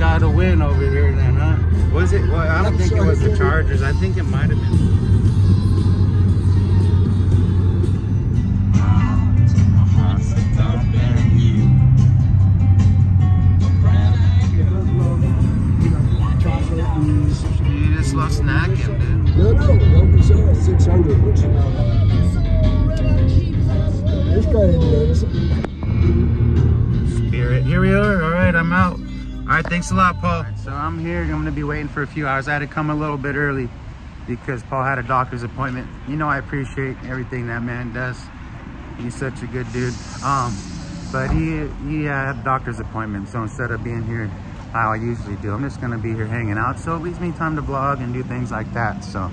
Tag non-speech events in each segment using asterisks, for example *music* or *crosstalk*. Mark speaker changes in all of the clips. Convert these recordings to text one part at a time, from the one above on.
Speaker 1: finally got a win over here then, huh? Was it? Well, I don't think it was the Chargers. I think it might have been. You just love snacking, dude.
Speaker 2: No, no, don't uh, 600, uh, This guy
Speaker 1: uh, right, thanks a lot, Paul. so I'm here. I'm gonna be waiting for a few hours. I had to come a little bit early because Paul had a doctor's appointment. You know, I appreciate everything that man does. He's such a good dude. Um, but he he had a doctor's appointment, so instead of being here how I usually do, I'm just gonna be here hanging out. So it leaves me time to vlog and do things like that. So,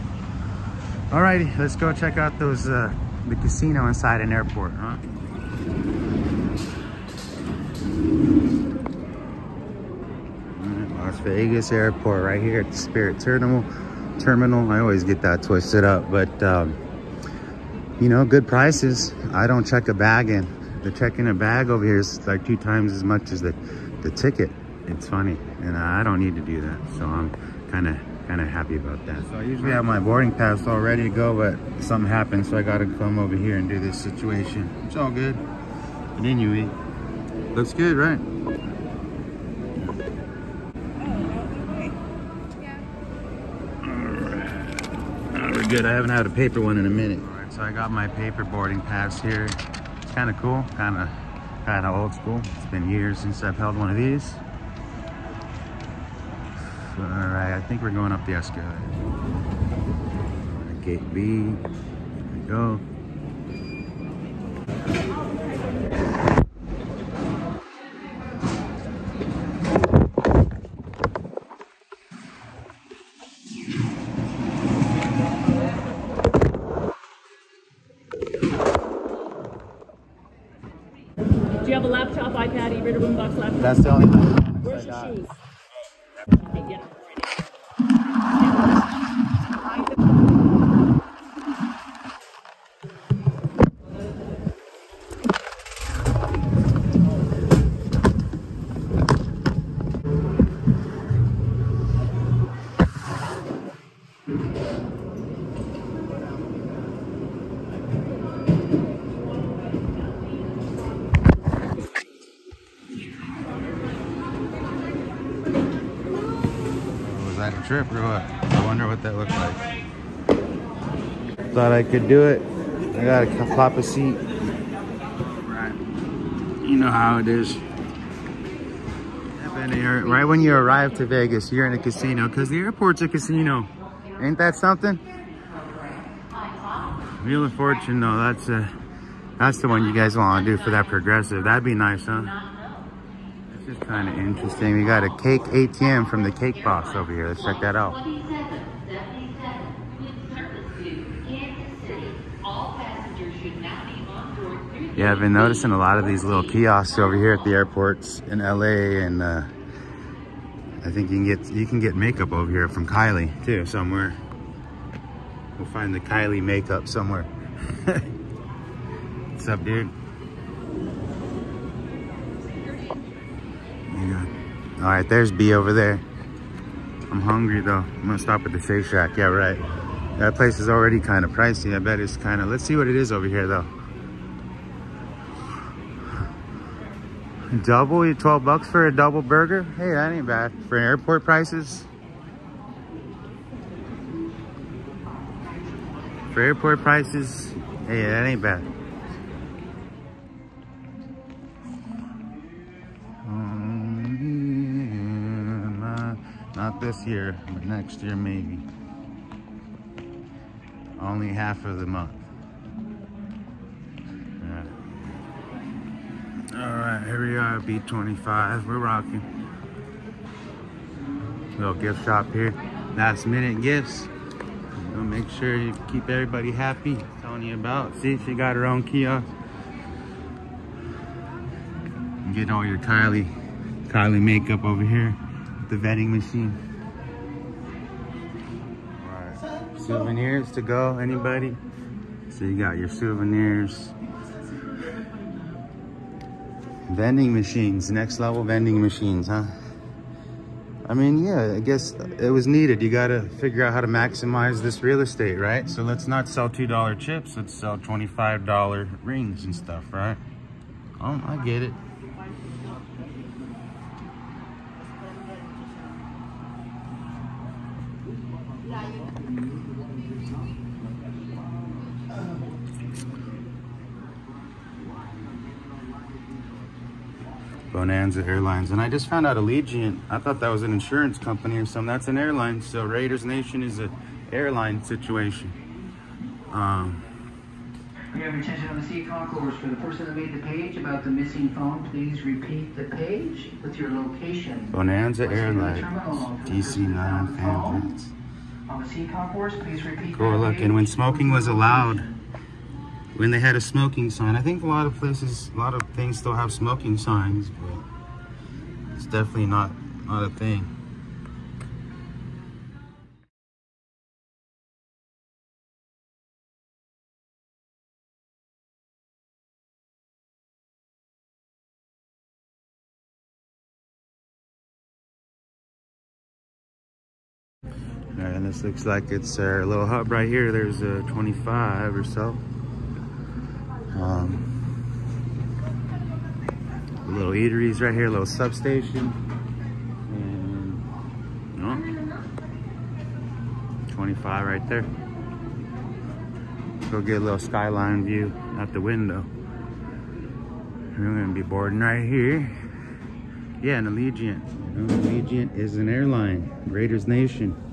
Speaker 1: alrighty, let's go check out those uh, the casino inside an airport, huh? Vegas Airport right here at the Spirit Terminal. Terminal. I always get that twisted up, but um, you know, good prices. I don't check a bag in. The checking a bag over here is like two times as much as the the ticket. It's funny, and I don't need to do that, so I'm kind of kind of happy about that. So I usually have my boarding pass all ready to go, but something happened, so I got to come over here and do this situation. It's all good. But anyway, looks good, right? Good. I haven't had a paper one in a minute. All right, so I got my paper boarding pass here. It's kind of cool, kind of kind of old school. It's been years since I've held one of these. All right, I think we're going up the escalator. Gate B, here we go.
Speaker 3: Do you have a laptop, iPad, e-reader, boombox, laptop?
Speaker 1: That's the only
Speaker 3: Where's
Speaker 1: thing I
Speaker 3: your
Speaker 1: got.
Speaker 3: Shoes?
Speaker 1: Was that a trip or what? I wonder what that looked like. Thought I could do it. I gotta pop a seat. Right. You know how it is. Right when you arrive to Vegas, you're in a casino because the airport's a casino. Ain't that something? Wheel of Fortune, though, that's a, that's the one you guys want to do for that progressive. That'd be nice, huh? This is kind of interesting. We got a cake ATM from the Cake Boss over here. Let's check that out. Yeah, I've been noticing a lot of these little kiosks over here at the airports in LA, and uh, I think you can get you can get makeup over here from Kylie too somewhere. We'll find the Kylie makeup somewhere. *laughs* What's up, dude? All right, there's B over there. I'm hungry though. I'm gonna stop at the Shake Shack. Yeah, right. That place is already kind of pricey. I bet it's kind of. Let's see what it is over here though. Double, you 12 bucks for a double burger? Hey, that ain't bad for airport prices. For airport prices, hey, that ain't bad. Not, this year, but next year maybe. Only half of the month. All right, here we are, B25. We're rocking. Little gift shop here. Last minute gifts. Know, make sure you keep everybody happy. Telling you about. See, if she got her own kiosk. Get all your Kylie, Kylie makeup over here. The vending machine. Right. Souvenirs to go, anybody? So you got your souvenirs. Vending machines, next level vending machines, huh? I mean, yeah, I guess it was needed. You got to figure out how to maximize this real estate, right? So let's not sell $2 chips. Let's sell $25 rings and stuff, right? Oh, I get it. Bonanza Airlines. And I just found out Allegiant, I thought that was an insurance company or something. That's an airline. So Raiders Nation is a airline situation. Um,
Speaker 4: We have attention on the sea concourse. For the person that made the page about the missing phone, please repeat the page with your location.
Speaker 1: Bonanza Airlines,
Speaker 4: Terminal. For the
Speaker 1: DC 9
Speaker 4: on the phone,
Speaker 1: favorites.
Speaker 4: On the sea concourse, please repeat
Speaker 1: Go
Speaker 4: that
Speaker 1: look,
Speaker 4: page
Speaker 1: and when smoking was allowed. When they had a smoking sign, I think a lot of places, a lot of things still have smoking signs, but it's definitely not, not a thing. And this looks like it's our little hub right here. There's a 25 or so. Um, little eateries right here, a little substation. And no, 25 right there. Go get a little skyline view out the window. We're gonna be boarding right here. Yeah, an Allegiant. You know, Allegiant is an airline. Raiders Nation.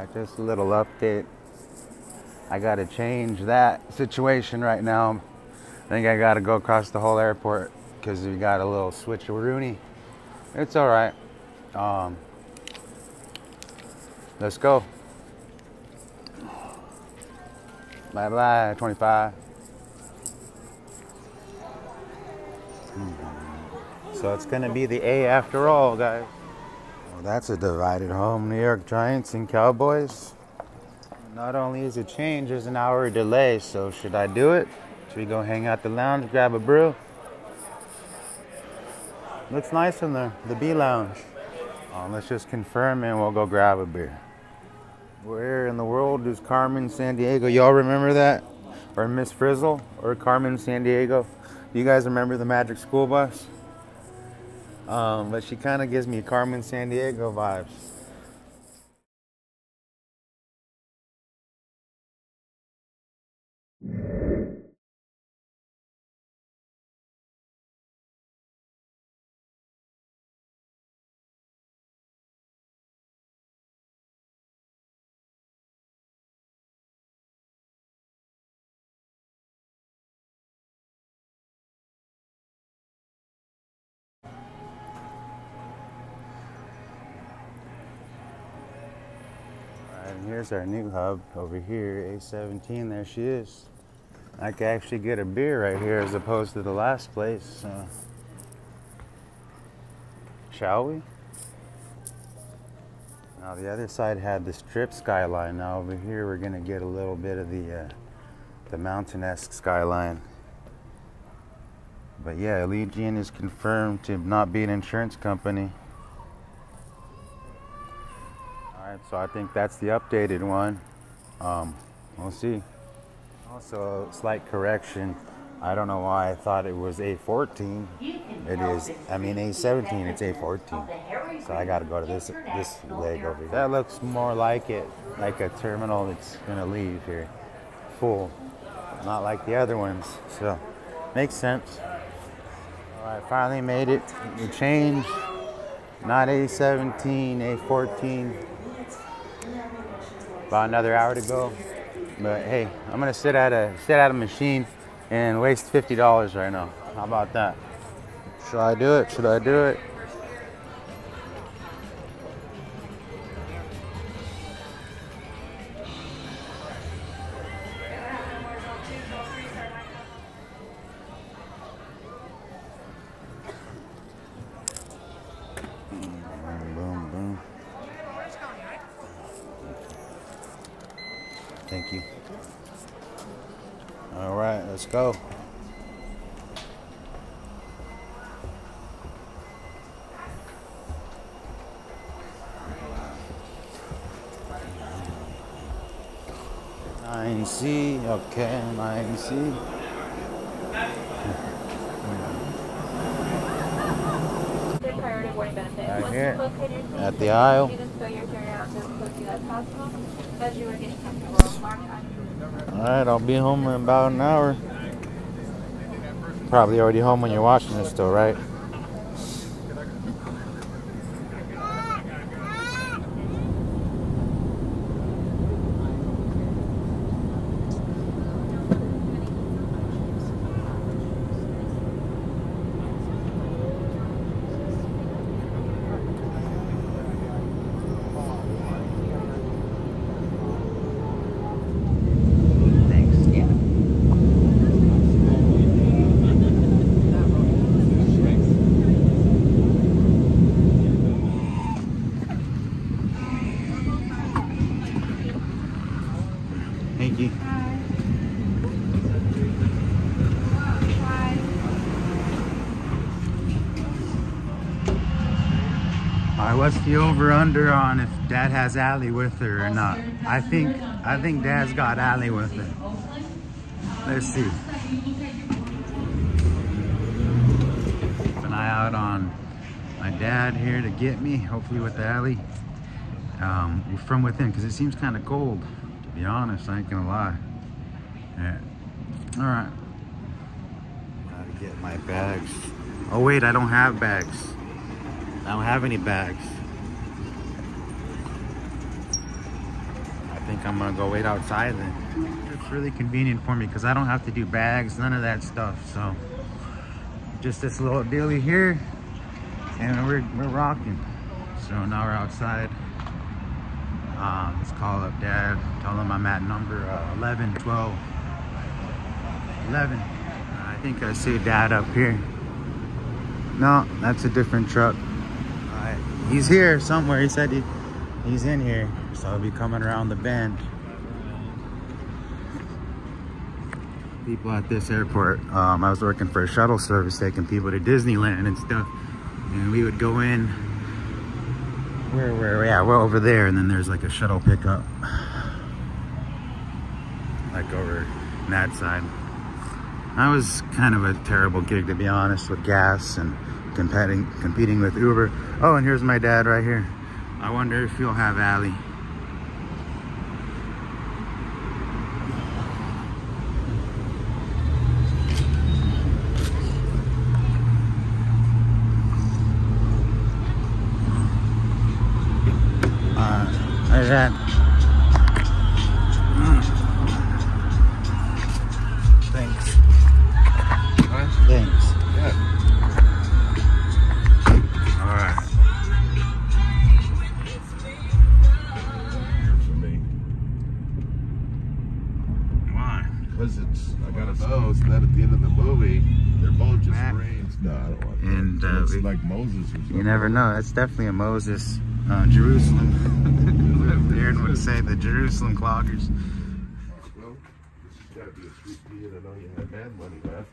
Speaker 1: Right, just a little update. I gotta change that situation right now. I think I gotta go across the whole airport because we got a little switcheroonie. It's all right. Um, let's go. Bye bye, 25. So it's gonna be the A after all, guys. That's a divided home. New York Giants and Cowboys. Not only is it change, there's an hour delay. So should I do it? Should we go hang out the lounge, grab a brew? Looks nice in there, the B lounge. Um, let's just confirm and we'll go grab a beer. Where in the world is Carmen Sandiego? Y'all remember that? Or Miss Frizzle? Or Carmen Sandiego? You guys remember the Magic School Bus? Um, but she kind of gives me Carmen Sandiego vibes. Here's our new hub over here, A17. There she is. I can actually get a beer right here as opposed to the last place. Uh, shall we? Now the other side had the strip skyline. Now over here we're gonna get a little bit of the uh, the mountain-esque skyline. But yeah, Allegiant is confirmed to not be an insurance company. All right, so I think that's the updated one. Um, we'll see. Also, slight correction. I don't know why I thought it was A14. It is, I mean A17, it's A14. So I gotta go to this this leg over here. That looks more like it, like a terminal that's gonna leave here. Full. Not like the other ones. So, makes sense. Right, finally made it. The change. Not A17, A14 about another hour to go. But hey, I'm gonna sit at a sit at a machine and waste fifty dollars right now. How about that? Should I do it? Should I do it? All right, let's go. Nine C, okay, nine C. Right here, at the aisle. All right, I'll be home in about an hour. Probably already home when you're watching this, though, right? Thanks.
Speaker 3: Yeah.
Speaker 1: Thank you. All right, what's the over under on if Dad has Allie with her or not? I think I think Dad's got Allie with her. Let's see. Keep an eye out on my dad here to get me, hopefully with Allie. Um, from within, because it seems kind of cold. To be honest, I ain't gonna lie. Yeah. All right. Gotta get my bags. Oh wait, I don't have bags. I don't have any bags. I think I'm gonna go wait outside then. It's really convenient for me because I don't have to do bags, none of that stuff. So just this little dealie here and we're, we're rocking. So now we're outside. Um, let's call up dad, tell him I'm at number uh, 11, 12, 11. I think I see dad up here. No, that's a different truck. He's here somewhere. He said he, he's in here. So I'll be coming around the bend. People at this airport, um, I was working for a shuttle service taking people to Disneyland and stuff. And we would go in where, where, yeah, we're over there, and then there's like a shuttle pickup, like over that side. That was kind of a terrible gig, to be honest, with gas and competing, competing with Uber. Oh, and here's my dad right here. I wonder if he'll have Allie. Never know. That's definitely a Moses, uh, Jerusalem. *laughs* Aaron would say the Jerusalem cloggers.
Speaker 5: Well, this has got to be a sweet tea, and I know you had mad money left.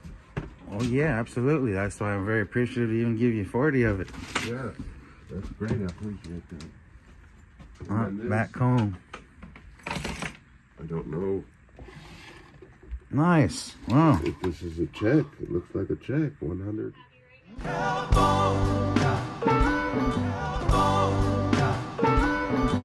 Speaker 1: Oh yeah, absolutely. That's why I'm very appreciative to even give you 40 of it.
Speaker 5: Yeah, that's great. I appreciate that.
Speaker 1: Uh, back home.
Speaker 5: I don't know
Speaker 1: Nice. Wow.
Speaker 5: if this is a check. It looks like a check. One hundred.
Speaker 6: Cowboy,